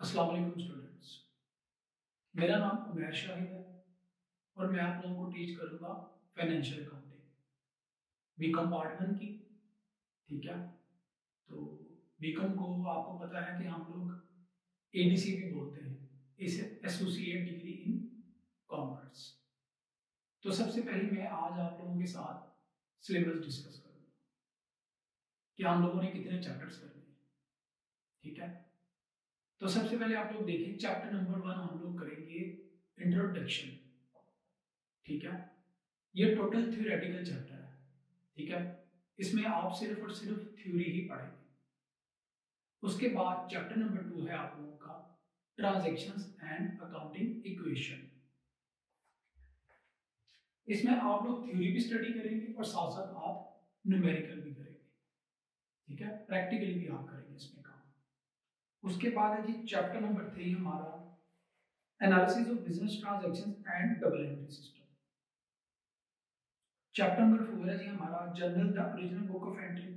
अस्सलाम वालेकुम स्टूडेंट्स मेरा नाम उमैर शाहिद है और मैं आप लोगों को टीच करूँगा financial accounting BCom part one की, ठीक है? तो बीकॉम को आपको पता है कि हम लोग एडीसी भी बोलते हैं। इसे एसोसिएट डिग्री इन कॉमर्स तो सबसे पहले मैं आज आप लोगों के साथ सिलेबस डिस्कस करूँगा। कि हम लोगों ने कितने चैप्टर्स करने हैं, ठीक है? तो सबसे पहले आप लोग देखें चैप्टर नंबर वन हम लोग करेंगे इंट्रोडक्शन ठीक है? ये टोटल थ्योरेटिकल चैप्टर है। ठीक है? इसमें आप सिर्फ़ और सिर्फ़ थ्योरी ही पढ़ेंगे। उसके बाद चैप्टर नंबर टू है आप लोगों का ट्रांजेक्शंस एंड अकाउंटिंग इक्वेशन इसमें आप लोग थ्योरी भी स्टडी करेंगे और साथ साथ आप न्यूमेरिकल भी करेंगे। ठीक है? प्रैक्टिकली भी आप करेंगे। उसके बाद है जी चैप्टर नंबर थ्री हमारा analysis of business transaction and double entry system chapter number four है जी हमारा journal the original book of entry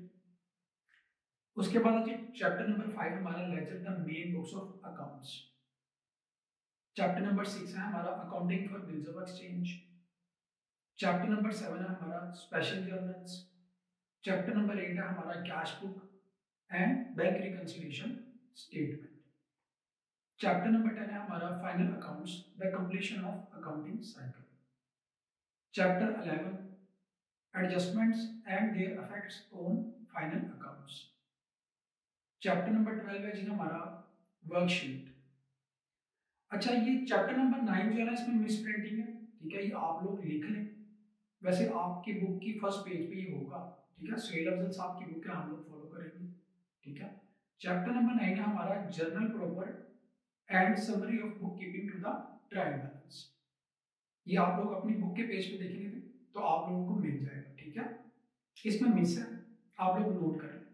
उसके बाद है जी चैप्टर नंबर फाइव हमारा ledger the main books of accounts chapter number six है हमारा accounting for bills of exchange chapter number seven है हमारा special journals chapter number eight है हमारा cash book and bank reconciliation statement chapter number ten है हमारा final accounts the completion of accounting cycle chapter eleven adjustments and their effects on final accounts chapter number twelve है जी हमारा worksheet अच्छा ये chapter number nine जो है ना, इसमें मिस प्रिंटिंग है, ठीक है? ये आप लोग लिख लें। वैसे आपकी बुक की फ़र्स्ट पेज पे ही होगा, ठीक है? सेल अफजल्स आपकी बुक है, हम लोग फॉलो करेंगे, ठीक है? चैप्टर नंबर नाइन है हमारा journal proper and summary of book keeping to the trial balance ये आप लोग अपनी बुक के पेज पे देखेंगे तो आप लोगों को मिल जाएगा, ठीक है? इसमें मिस है, आप लोग नोट कर लें।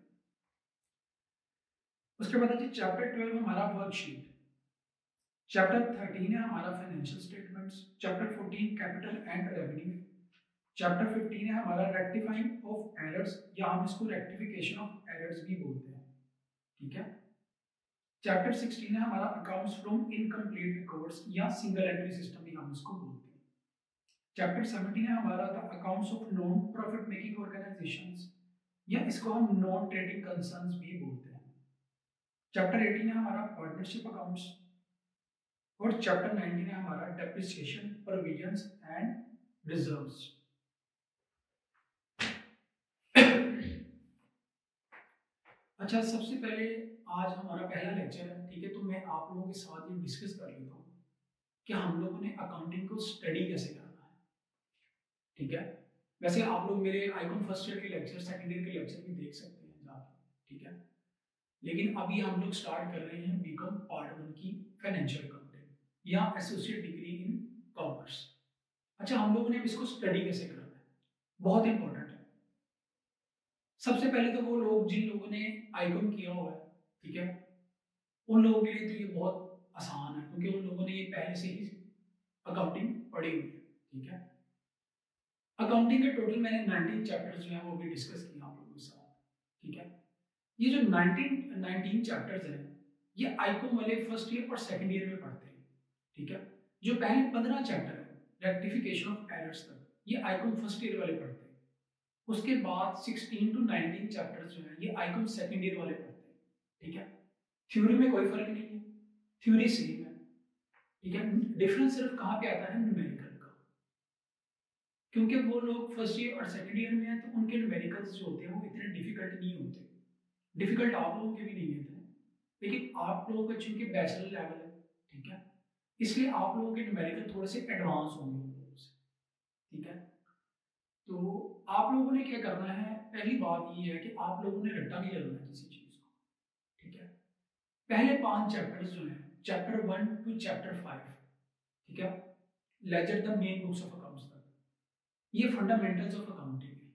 उसके बाद है चैप्टर ट्वेल्व हमारा वर्कशीट चैप्टर थर्टीन है हमारा financial statements chapter fourteen capital and revenue chapter fifteen है हमारा रेक्टिफाइंग ऑफ़ एरर्स या हम इसको रेक्टिफिकेशन ऑफ़ एरर्स भी बोलते हैं। ठीक है? चैप्टर 16 है हमारा अकाउंट्स फ्रॉम इनकम्प्लीट रिकॉर्ड्स या सिंगल एंट्री सिस्टम भी हम इसको बोलते हैं। चैप्टर 17 है हमारा the accounts of non profit making organisations या इसको हम नॉन ट्रेडिंग कंसर्न्स भी बोलते हैं। चैप्टर 18 है हमारा पार्टनरशिप अकाउंट्स और चैप्टर 19 है हमारा डेप्रिसिएशन प्रोविजंस एंड रिजर्व्स अच्छा सबसे पहले आज हमारा पहला लेक्चर है, ठीक है? तो मैं आप लोगों के साथ ये डिस्कस कर लेता हूँ कि हम लोगों ने अकाउंटिंग को स्टडी कैसे करना है, ठीक है? वैसे आप लोग मेरे आईकॉन फ़र्स्ट ईयर के लेक्चर सेकेंड ईयर के लेक्चर भी देख सकते हैं जाकर ठीक है? लेकिन अभी हम लोग स्टार्ट कर रहे हैं बीकॉम पार्ट वन की फाइनेंशियल अकाउंटिंग या एसोसिएट डिग्री इन कॉमर्स अच्छा हम लोगों ने इसको स्टडी कैसे करना है? बहुत इंपॉर्टेंट सबसे पहले तो वो लोग जिन लोगों ने आईकॉन किया हुआ है, ठीक है, उन लोगों के लिए तो ये बहुत आसान है, क्योंकि उन लोगों ने ये पहले से ही अकाउंटिंग पढ़ी हुई है, ठीक है। अकाउंटिंग के टोटल मैंने 19 चैप्टर्स जो हैं वो भी डिस्कस किया आप लोगों के साथ, ठीक है। ये जो 19 19 चैप्टर्स हैं, ये आईकॉन वाले फ़र्स्ट ईयर और सेकंड ईयर में पढ़ते हैं, ठीक है। जो पहले 15 चैप्टर है रेक्टिफिकेशन ऑफ़ एरर्स तक, ये आईकॉन फ़र्स्ट ईयर वाले पढ़ते हैं। उसके बाद 16 टू 19 चैप्टर्स जो है, ये आइकॉन सेकंड ईयर वाले पढ़ते हैं, ठीक है? थ्योरी में कोई फ़र्क नहीं है। थ्योरी सेम है। ठीक है? डिफरेंस सिर्फ़ कहाँ पे आता है? न्यूमेरिकल का। क्योंकि वो लोग फ़र्स्ट ईयर और सेकंड ईयर में हैं तो उनके न्यूमेरिकल्स जो होते हैं, वो इतने डिफ़िकल्ट नहीं होते। डिफ़िकल्ट आप लोगों के भी नहीं होते। लेकिन आप लोगों का चूँकि बैचलर लेवल है, ठीक है? इसलिए आप लोगों के न्यूमेरिकल थोड़े से एडवांस होंगे ठीक है? तो आप लोगों ने क्या करना है? पहली बात ये है कि आप लोगों ने रट्टा नहीं लगाना किसी चीज़ को, ठीक है? पहले पाँच चैप्टर्स जो हैं chapter one two chapter five ठीक है? Ledger the main books of accounts तक। ये फंडामेंटल्स ऑफ़ अकाउंटिंग है।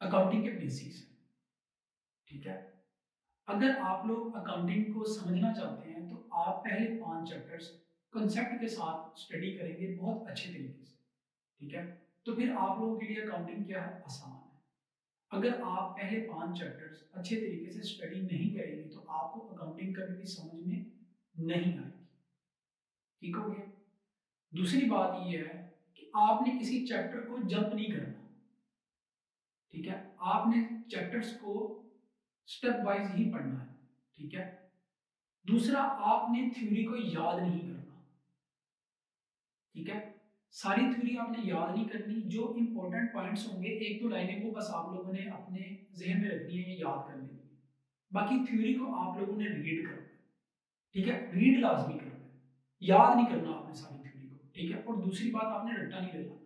अकाउंटिंग के बेसिक्स हैं, ठीक है? अगर आप लोग अकाउंटिंग को समझना चाहते हैं तो आप पहले पाँच चैप्टर्स कंसेप्ट के साथ स्टडी करेंगे बहुत अच्छे तरीके से, ठीक है? तो फिर आप लोगों के लिए अकाउंटिंग क्या है? आसान है। अगर आप पहले पाँच चैप्टर्स अच्छे तरीके से स्टडी नहीं करेंगे तो आपको अकाउंटिंग कभी भी समझ में नहीं आएगी। ठीक हो गया? दूसरी बात यह है कि आपने किसी चैप्टर को जंप नहीं करना। ठीक है? आपने चैप्टर्स को स्टेप वाइज ही पढ़ना है। ठीक है? दूसरा, आपने थ्योरी को याद नहीं करना। ठीक है? सारी थ्योरी आपने याद नहीं करनी, जो इंपॉर्टेंट पॉइंट्स होंगे, एक दो लाइनें वो बस आप लोगों ने अपने जहन में रखनी है याद कर लेनी है। बाकी थ्योरी को आप लोगों ने रीड करना ठीक है? रीड लाजमी करना है। याद नहीं करना आपने सारी थ्योरी को, ठीक है? और दूसरी बात आपने रट्टा नहीं लगाना।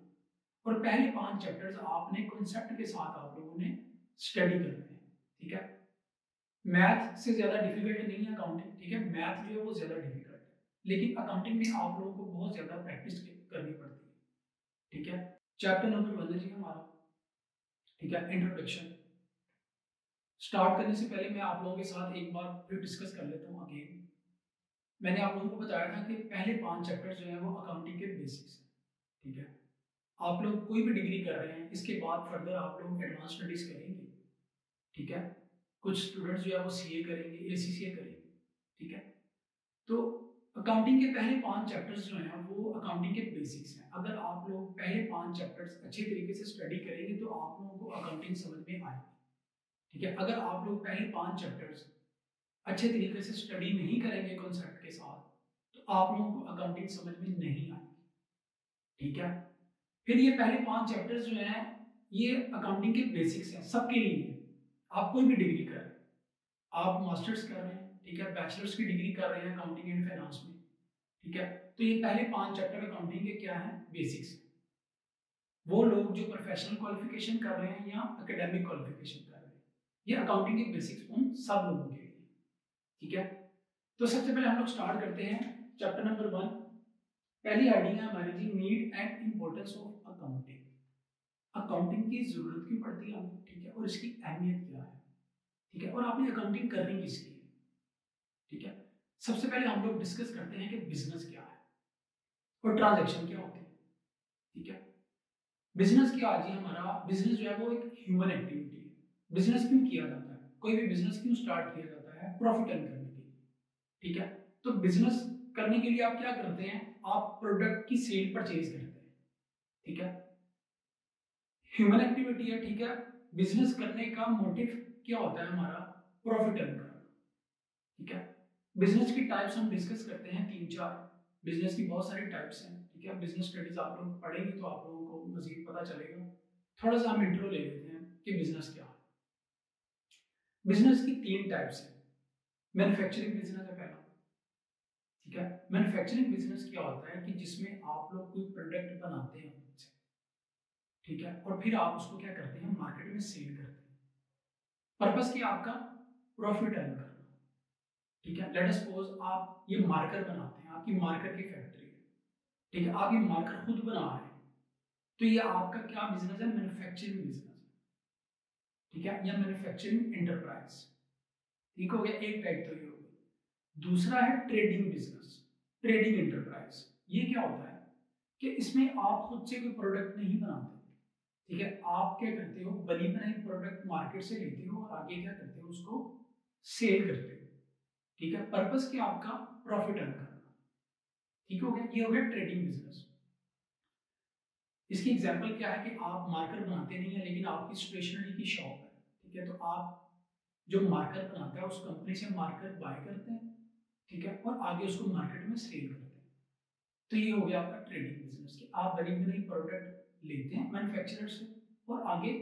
और पहले पाँच चैप्टर्स आपने कॉन्सेप्ट के साथ आप लोगों ने स्टडी करने हैं, ठीक है? मैथ से ज़्यादा डिफ़िकल्ट नहीं है अकाउंटिंग ठीक है? मैथ जो है वो ज़्यादा डिफ़िकल्ट है। लेकिन अकाउंटिंग में आप लोगों को बहुत ज़्यादा प्रैक्टिस ठीक है? चैप्टर नंबर वन है जी हमारा। ठीक है? इंट्रोडक्शन स्टार्ट करने से पहले मैं आप लोगों के साथ एक बार फिर डिस्कस कर लेता हूँ अगेन मैंने आप लोगों को बताया था कि पहले पाँच चैप्टर जो है वो अकाउंटिंग के बेसिक्स हैं। ठीक है? आप लोग कोई भी डिग्री कर रहे हैं, इसके बाद फर्दर आप लोग एडवांस स्टडीज़ करेंगे। ठीक है? कुछ स्टूडेंट्स जो है वो सीए करेंगे ए करेंगे। ठीक है? तो अकाउंटिंग के पहले पाँच चैप्टर्स जो हैं, वो अकाउंटिंग के बेसिक्स हैं। अगर आप लोग पहले पाँच चैप्टर्स अच्छे तरीके से स्टडी करेंगे तो आप लोगों को अकाउंटिंग समझ में आएगी। ठीक है? अगर आप लोग पहले पाँच चैप्टर्स अच्छे तरीके से स्टडी नहीं करेंगे कॉन्सेप्ट के साथ तो आप लोगों को अकाउंटिंग समझ में नहीं आएगी। ठीक है? फिर ये पहले पाँच चैप्टर्स जो हैं, ये अकाउंटिंग के बेसिक्स हैं सबके लिए। आप कोई भी डिग्री कर रहे हैं, आप मास्टर्स कर रहे हैं ठीक है बैचलर्स की डिग्री कर रहे हैं अकाउंटिंग एंड फाइनेंस में। ठीक है तो ये पहले पाँच चैप्टर अकाउंटिंग के क्या है? बेसिक्स वो लोग जो प्रोफेशनल क्वालिफिकेशन कर रहे हैं या एकेडमिक क्वालिफिकेशन कर रहे हैं, ये अकाउंटिंग के बेसिक्स उन सब लोगों के लिए। ठीक है तो सबसे पहले हम लोग स्टार्ट करते हैं चैप्टर नंबर वन पहली आइडिया है हमारी जी need and importance of accounting accounting की ज़रूरत क्यों पड़ती है? ठीक है, और इसकी अहमियत क्या है? ठीक है, और आपने अकाउंटिंग करनी किसकी? ठीक है? सबसे पहले हम लोग डिस्कस करते हैं कि बिज़नेस क्या है और ट्रांजेक्शन क्या होती है, ठीक है? बिज़नेस क्या जी, हमारा बिज़नेस जो है वो एक ह्यूमन एक्टिविटी है। बिज़नेस क्यों किया जाता है? कोई भी बिज़नेस क्यों स्टार्ट किया जाता है? प्रॉफिट अर्न करने के लिए, ठीक है? तो बिज़नेस करने के लिए आप क्या करते हैं? आप प्रोडक्ट की सेल परचेज करते हैं, ठीक है? ह्यूमन एक्टिविटी है, ठीक है? बिज़नेस करने का मोटिव क्या होता है हमारा? प्रॉफिट अर्न करना, ठीक है? बिज़नेस की टाइप्स हम डिस्कस करते हैं तीन चार। बिज़नेस की बहुत सारी टाइप्स हैं, ठीक है? बिज़नेस स्टडीज़ आप लोग पढ़ेंगे तो आप लोगों को मजीद पता चलेगा। थोड़ा सा हम इंट्रो ले लेते हैं कि बिज़नेस क्या है। बिज़नेस की तीन टाइप्स हैं। मैन्युफैक्चरिंग बिज़नेस है पहला। ठीक है? मैन्युफैक्चरिंग बिज़नेस क्या होता है कि जिसमें आप लोग कोई प्रोडक्ट बनाते हैं ठीक है? और फिर आप उसको क्या करते हैं? मार्केट में सेल करते हैं। पर्पस क्या आपका? प्रॉफिट अर्न करना। ठीक है? लेट सपोज़ आप ये मार्कर बनाते हैं, आपकी मार्कर की फैक्ट्री है। ठीक है? आप ये मार्कर खुद बना रहे हैं। तो ये आपका क्या बिज़नेस है? मैन्युफैक्चरिंग बिज़नेस ठीक है? या मैन्युफैक्चरिंग एंटरप्राइज ठीक हो गया? एक टाइप तो ये हो गया दूसरा है ट्रेडिंग बिज़नेस ट्रेडिंग एंटरप्राइज ये क्या होता है? कि इसमें आप खुद से कोई प्रोडक्ट नहीं बनाते। ठीक है? आप क्या करते हो? बनी बनाई प्रोडक्ट मार्केट से लेते हो और आगे क्या करते हो? उसको सेल करते हो। ठीक है? पर्पस क्या आपका? प्रॉफिट अर्न करना। ठीक हो गया? ये हो गया ट्रेडिंग बिज़नेस इसकी एग्जांपल क्या है कि आप मार्कर बनाते नहीं है, लेकिन आपकी स्टेशनरी की शॉप है। ठीक है? तो आप जो मार्कर बनाता है, उस कंपनी से मार्कर बाय करते हैं। ठीक है? और आगे उसको मार्केट में सेल करते हैं। तो ये हो गया आपका ट्रेडिंग बिज़नेस कि आप बनी बनाई प्रोडक्ट लेते हैं मैन्युफैक्चरर से और आगे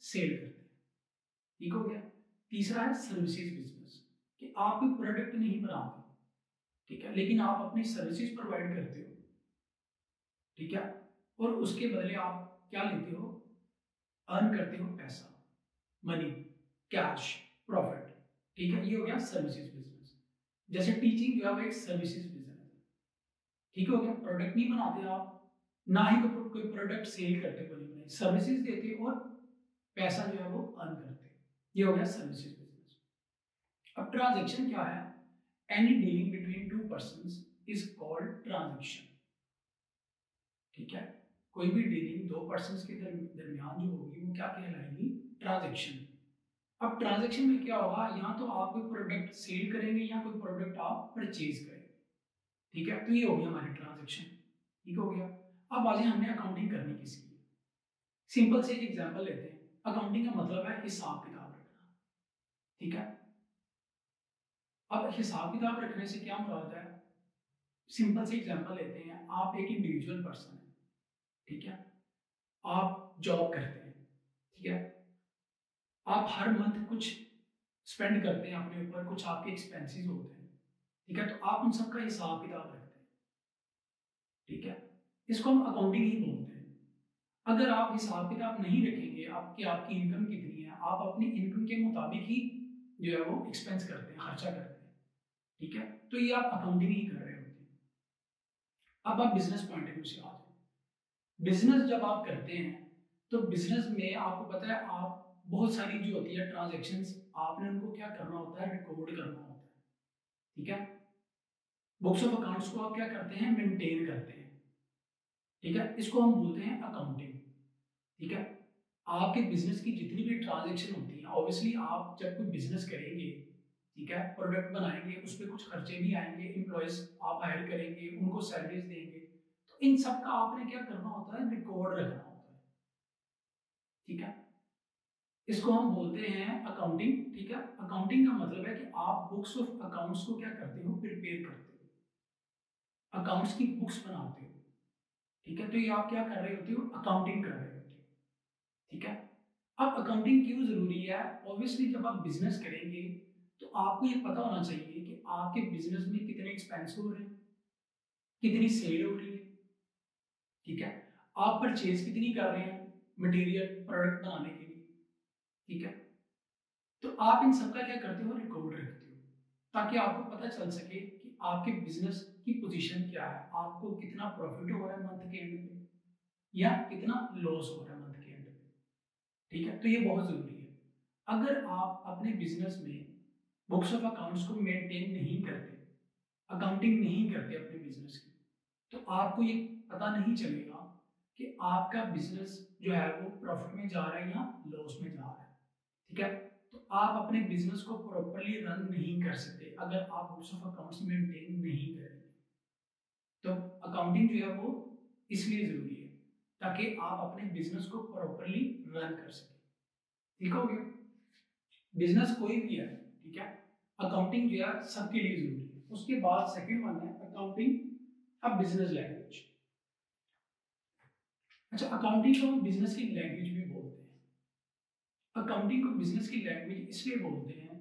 सेल करते हैं। ठीक हो गया? तीसरा है सर्विसेज़ बिज़नेस कि आप कोई प्रोडक्ट नहीं बनाते ठीक है? लेकिन आप अपनी सर्विसेज़ प्रोवाइड करते हो, ठीक है? और उसके बदले आप क्या लेते हो? अर्न करते हो पैसा मनी कैश प्रॉफिट ठीक है? ये हो गया सर्विसेज़ बिज़नेस जैसे टीचिंग जो है एक सर्विसेज़ बिज़नेस ठीक हो गया? प्रोडक्ट नहीं बनाते आप, ना ही तो कोई प्रोडक्ट सेल करते बनी सर्विसेज़ देते और पैसा जो है वो अर्न करते ये हो गया सर्विसेज़ अब ट्रांजेक्शन क्या है? Any dealing between two person is called transaction ठीक है? कोई भी डीलिंग दो पर्सन के दरमियान जो होगी, वो क्या कहलाएगी? ट्रांजेक्शन अब ट्रांजेक्शन में क्या होगा? यहाँ तो आप कोई प्रोडक्ट सेल करेंगे, या कोई प्रोडक्ट आप परचेज करेंगे। ठीक है? तो ये हो गया हमारी ट्रांजेक्शन ठीक हो गया? अब आज हमने अकाउंटिंग करनी किसकी सिंपल से एक एग्जांपल लेते हैं। अकाउंटिंग का मतलब है हिसाब किताब रखना। ठीक है? अब हिसाब किताब रखने से क्या मुराद है? सिंपल से एग्जांपल लेते हैं। आप एक इंडिविजुअल पर्सन है, ठीक है? आप जॉब करते हैं, ठीक है? आप हर मंथ कुछ स्पेंड करते हैं अपने ऊपर, कुछ आपके एक्सपेंसेस होते हैं, ठीक है? तो आप उन सब का हिसाब किताब रखते हैं, ठीक है? इसको हम अकाउंटिंग ही बोलते हैं। अगर आप हिसाब किताब नहीं रखेंगे, आपकी आपकी इनकम कितनी है? आप अपनी इनकम के मुताबिक ही जो है वो एक्सपेंस करते हैं, खर्चा करते हैं। ठीक है? तो ये आप अकाउंटिंग ही कर रहे होते हैं। अब आप बिज़नेस पॉइंट ऑफ़ व्यू से आ जाए बिज़नेस जब आप करते हैं तो बिज़नेस में आपको पता है, आप बहुत सारी जो होती है ट्रांजेक्शन आपने उनको क्या करना होता है? रिकॉर्ड करना होता है। ठीक है? बुक्स ऑफ़ अकाउंट्स को आप क्या करते हैं? मेंटेन करते हैं। ठीक है? इसको हम बोलते हैं अकाउंटिंग ठीक है? आपके बिज़नेस की जितनी भी ट्रांजेक्शन होती है ऑब्वियसली आप जब कोई बिज़नेस करेंगे ठीक है? प्रोडक्ट बनाएँगे, उस पर कुछ खर्चे भी आएँगे एम्प्लॉयज़ आप हायर करेंगे, उनको सैलरीज देंगे। तो इन सब का आपने क्या करना होता है? रिकॉर्ड रखना होता है। ठीक है? इसको हम बोलते हैं अकाउंटिंग ठीक है? अकाउंटिंग का मतलब है कि आप बुक्स ऑफ़ अकाउंट्स को क्या करते हो? प्रिपेयर करते हो। अकाउंट्स की बुक्स बनाते हो। ठीक है? तो ये आप क्या कर रहे होते हो? अकाउंटिंग कर रहे होते हो। ठीक है? अब अकाउंटिंग क्यों ज़रूरी है? ऑब्वियसली जब आप बिज़नेस करेंगे तो आपको ये पता होना चाहिए कि आपके बिज़नेस में कितने एक्सपेंस हो रहे हैं, कितनी सेल हो रही है, ठीक है? आप परचेज कितनी कर रहे हैं मटेरियल प्रोडक्ट बनाने के लिए, ठीक है? तो आप इन सबका क्या करते हो? रिकॉर्ड रखते हो, ताकि आपको पता चल सके कि आपके बिज़नेस की पोजीशन क्या है। आपको कितना प्रॉफिट हो रहा है मंथ के एंड पे या कितना लॉस हो रहा है मंथ के एंड पे ठीक है? तो ये बहुत ज़रूरी है। अगर आप अपने बिज़नेस में बुक्स ऑफ़ अकाउंट्स को मेंटेन नहीं करते अकाउंटिंग नहीं करते अपने बिज़नेस की। तो आपको ये पता नहीं चलेगा कि आपका बिज़नेस जो है वो प्रॉफिट में जा रहा है या लॉस में जा रहा है। ठीक है? तो आप अपने बिज़नेस को प्रॉपरली रन नहीं कर सकते अगर आप बुक्स ऑफ़ अकाउंट्स मेंटेन नहीं करेंगे तो अकाउंटिंग जो है वो इसलिए ज़रूरी है ताकि आप अपने बिज़नेस को प्रॉपरली रन कर सके। ठीक हो गया? बिज़नेस कोई भी है ठीक है? अकाउंटिंग जो है, सबके लिए ज़रूरी है। उसके बाद सेकंड वन है अकाउंटिंग अब बिज़नेस लैंग्वेज अच्छा अकाउंटिंग को हम बिज़नेस की लैंग्वेज भी बोलते हैं। अकाउंटिंग को बिज़नेस की लैंग्वेज इसलिए बोलते हैं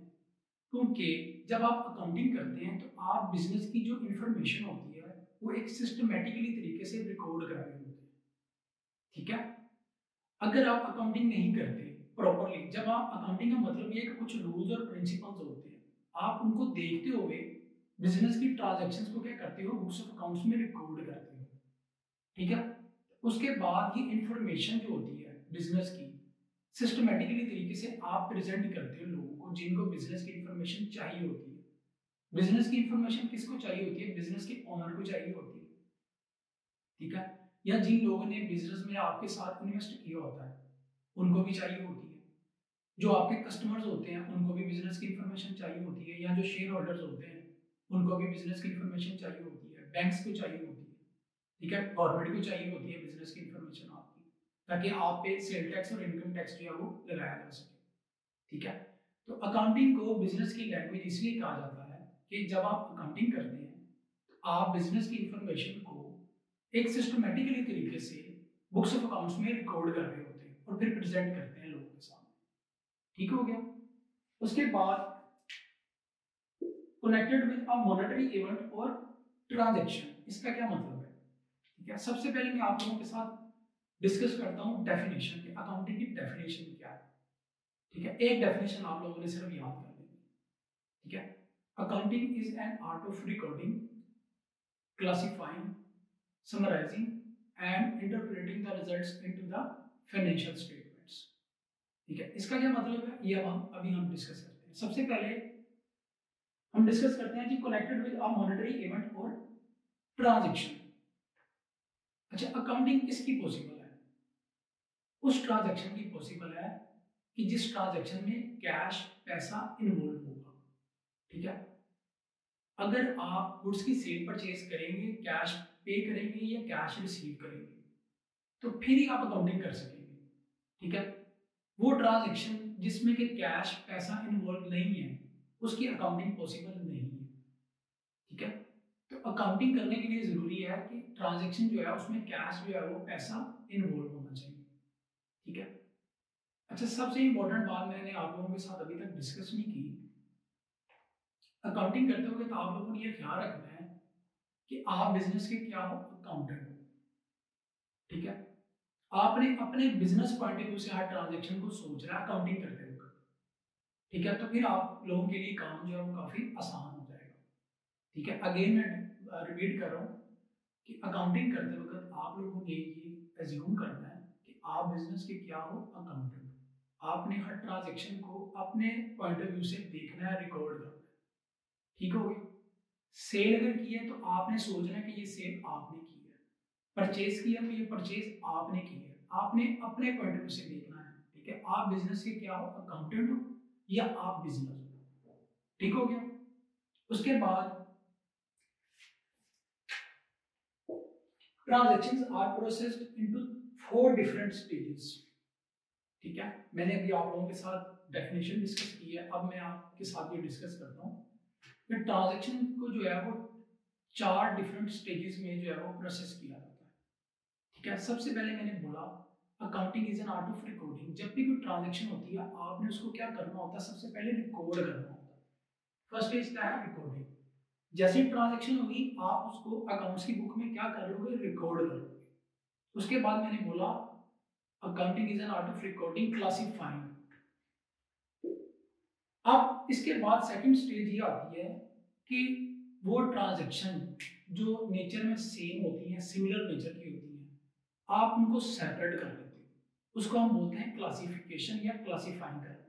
क्योंकि जब आप अकाउंटिंग करते हैं तो आप बिज़नेस की जो इंफॉर्मेशन होती है, वो एक सिस्टमेटिकली तरीके से रिकॉर्ड कर रहे होते हैं। ठीक है? अगर आप अकाउंटिंग नहीं करते प्रॉपरली जब आप अकाउंटिंग का मतलब ये कि कुछ रूल्स और प्रिंसिपल्स होते हैं, आप उनको देखते हुए बिज़नेस की ट्रांजेक्शन्स को क्या करते हो? बुक्स ऑफ़ अकाउंट्स में रिकॉर्ड करते हो। ठीक है? उसके बाद ये इंफॉर्मेशन जो होती है बिज़नेस की सिस्टमेटिकली तरीके से आप प्रेजेंट करते हो लोगों को जिनको बिज़नेस की इंफॉर्मेशन चाहिए होती है। बिज़नेस की इंफॉर्मेशन किसको चाहिए होती है? बिज़नेस के ओनर को चाहिए होती है। ठीक है? या जिन लोगों ने बिज़नेस में आपके साथ इन्वेस्ट किया होता है उनको भी चाहिए होती है। जो आपके कस्टमर्स होते हैं, उनको भी बिज़नेस की इंफॉर्मेशन चाहिए होती है, या जो शेयर होल्डर्स होते हैं, उनको भी बिज़नेस की इंफॉर्मेशन चाहिए होती है। बैंक्स को चाहिए होती है, ठीक है? गवर्नमेंट को चाहिए होती है बिज़नेस की इंफॉर्मेशन आपकी, ताकि आप पे सेल टैक्स और इनकम टैक्स जो है वो लगाया जा सके, ठीक है? तो अकाउंटिंग को बिज़नेस की लैंग्वेज इसलिए कहा जाता है कि जब आप अकाउंटिंग करते हैं तो आप बिज़नेस की इंफॉर्मेशन को एक सिस्टमेटिकली तरीके से बुक्स ऑफ़ अकाउंट्स में रिकॉर्ड कर रहे हैं। और फिर प्रेजेंट करते हैं लोगों के सामने। ठीक हो गया? उसके बाद connected with a monetary event और ट्रांजैक्शन इसका क्या मतलब है? ठीक है सबसे पहले मैं आप लोगों के साथ डिस्कस करता हूँ डेफिनेशन की अकाउंटिंग की डेफिनेशन क्या है। ठीक है एक डेफिनेशन आप लोगों ने सिर्फ़ याद कर लेनी ठीक है Accounting is an art of recording, classifying, summarizing, and interpreting the results into the financial statements. ठीक है? इसका क्या मतलब है? ये हम, अभी हम डिस्कस करते हैं। सबसे पहले हम डिस्कस करते हैं कि connected with a monetary event और ट्रांजैक्शन अच्छा अकाउंटिंग किसकी पॉसिबल है? उस ट्रांजैक्शन की पॉसिबल है कि जिस ट्रांजैक्शन में कैश पैसा इन्वॉल्व होगा। ठीक है? अगर आप गुड्स की सेल परचेज करेंगे कैश पे करेंगे या कैश रिसीव करेंगे तो फिर ही आप अकाउंटिंग कर सकेंगे। ठीक है? वो ट्रांजेक्शन जिसमें कि कैश पैसा इन्वॉल्व नहीं है, उसकी अकाउंटिंग पॉसिबल नहीं है। ठीक है? तो अकाउंटिंग करने के लिए ज़रूरी है कि ट्रांजेक्शन जो है, उसमें कैश जो है, वो पैसा इन्वॉल्व होना चाहिए। ठीक है? अच्छा सबसे इंपॉर्टेंट बात मैंने आप लोगों के साथ अभी तक डिस्कस नहीं की। अकाउंटिंग करते हुए तो आप लोगों ने यह ख्याल रखना है कि आप बिज़नेस के क्या हो? अकाउंटेंट हो। ठीक है? आपने अपने बिज़नेस पॉइंट ऑफ़ व्यू से हर ट्रांजेक्शन को सोच रहा अकाउंटिंग करते हुए ठीक है? तो फिर आप लोगों के लिए काम जो है वो काफ़ी आसान हो जाएगा। ठीक है? अगेन मैं रिपीट कर रहा हूँ कि अकाउंटिंग करते वक्त आप लोगों ने ये एज्यूम करना है कि आप बिज़नेस के क्या हो? अकाउंटेंट आपने हर ट्रांजेक्शन को अपने पॉइंट ऑफ़ व्यू से देखना है रिकॉर्ड करना है। ठीक हो गया सेल अगर की है तो आपने सोचना है कि ये सेल आपने की परचेज किया तो ये परचेज आपने की है। आपने अपने पॉइंट ऑफ़ व्यू से देखना है, ठीक है? आप बिज़नेस के क्या हो अकाउंटेंट हो या आप बिज़नेस हो? ठीक हो गया? उसके बाद transactions are processed into four different stages ठीक है? मैंने अभी आप लोगों के साथ डेफिनेशन डिस्कस की है, अब मैं आपके साथ ये डिस्कस करता हूँ। ट्रांजेक्शन को जो है वो चार डिफरेंट स्टेजेस में जो है वो प्रोसेस किया ठीक है सबसे पहले मैंने बोला accounting is an art of recording जब भी कोई ट्रांजेक्शन होती है, आपने उसको क्या करना होता है? सबसे पहले रिकॉर्ड करना होता है। फ़र्स्ट स्टेज क्या है रिकॉर्डिंग जैसे ट्रांजेक्शन होगी, आप उसको अकाउंट्स की बुक में क्या कर लोगे? रिकॉर्ड कर लोगे। उसके बाद मैंने बोला accounting is an art of recording classifying अब इसके बाद सेकंड स्टेज ये आती है कि वो ट्रांजेक्शन जो नेचर में सेम होती है सिमिलर नेचर की होती हैं आप उनको सेपरेट कर लेते हो। उसको हम बोलते हैं क्लासिफिकेशन या क्लासिफाइंग करना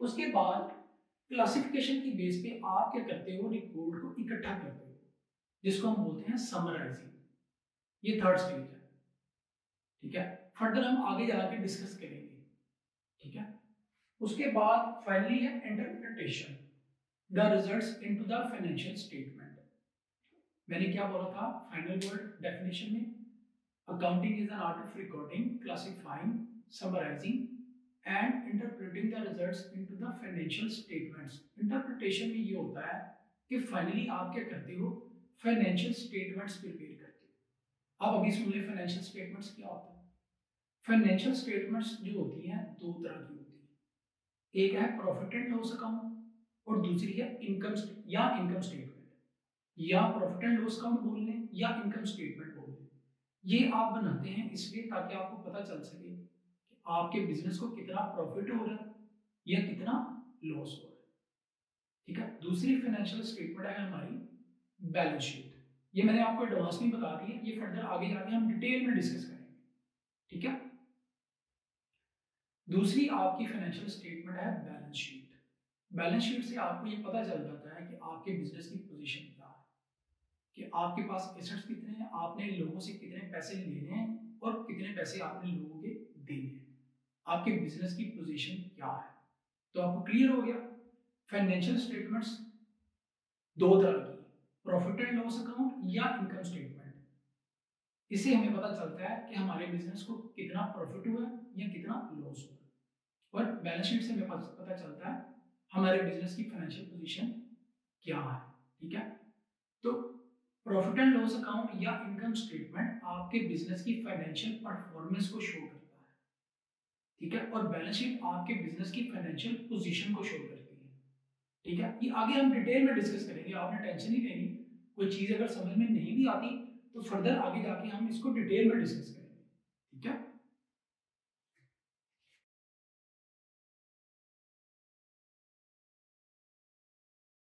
उसके बाद क्लासिफिकेशन की बेस पे आप क्या करते हो रिकॉर्ड को इकट्ठा करते हो, जिसको हम बोलते हैं समराइजिंग ये थर्ड स्टेज है। ठीक है? फर्दर हम आगे जाके डिस्कस करेंगे। ठीक है? उसके बाद फाइनली है interpretation the results into the financial statement मैंने क्या बोला था? फाइनल वर्ड डेफिनेशन में accounting is an art of recording classifying summarising and interpreting the results into the financial statements interpretation में ये होता है कि फाइनली आप क्या करते हो? फाइनेंशियल स्टेटमेंट्स प्रिपेयर करते हो। आप अभी सुन ले फाइनेंशियल स्टेटमेंट्स क्या होता है? फाइनेंशियल स्टेटमेंट्स जो होती हैं, दो तरह की होती है। एक है प्रॉफिट एंड लॉस अकाउंट और दूसरी है इनकम या इनकम स्टेटमेंट या प्रॉफिट एंड लॉस अकाउंट बोल लें या इनकम स्टेटमेंट ये आप बनाते हैं इसलिए ताकि आपको पता चल सके कि आपके बिज़नेस को कितना प्रॉफिट हो रहा है या कितना लॉस हो रहा है। ठीक है? दूसरी फाइनेंशियल स्टेटमेंट है हमारी बैलेंस शीट ये मैंने आपको एडवांस में बता दी है। ये फर्दर आगे जाके हम डिटेल में डिस्कस करेंगे। ठीक है? दूसरी आपकी फाइनेंशियल स्टेटमेंट है बैलेंस शीट बैलेंस शीट से आपको ये पता चल जाता है कि आपके बिज़नेस की पोजीशन क्या कि आपके पास एसेट्स कितने हैं, आपने लोगों से कितने पैसे लेने हैं और कितने पैसे आपने लोगों के देने हैं। आपके बिज़नेस की पोजीशन क्या है? तो आपको क्लियर हो गया? फाइनेंशियल स्टेटमेंट्स दो तरह की प्रॉफिट एंड लॉस अकाउंट या इनकम स्टेटमेंट इससे हमें पता चलता है कि हमारे बिज़नेस को कितना प्रॉफिट हुआ है या कितना लॉस हुआ। और बैलेंस शीट से हमें पता चलता है हमारे बिज़नेस की फाइनेंशियल पोजीशन क्या है, ठीक है? तो प्रॉफिट एंड लॉस अकाउंट या इनकम स्टेटमेंट आपके बिज़नेस की फाइनेंशियल परफॉर्मेंस को शो करता है। ठीक है? और बैलेंस शीट आपके बिज़नेस की फाइनेंशियल पोजीशन को शो करती है। ठीक है? ये आगे हम डिटेल में डिस्कस करेंगे। आपने टेंशन नहीं लेनी। कोई चीज़ अगर समझ में नहीं भी आती तो फर्दर आगे जाके हम इसको डिटेल में डिस्कस करेंगे। ठीक है?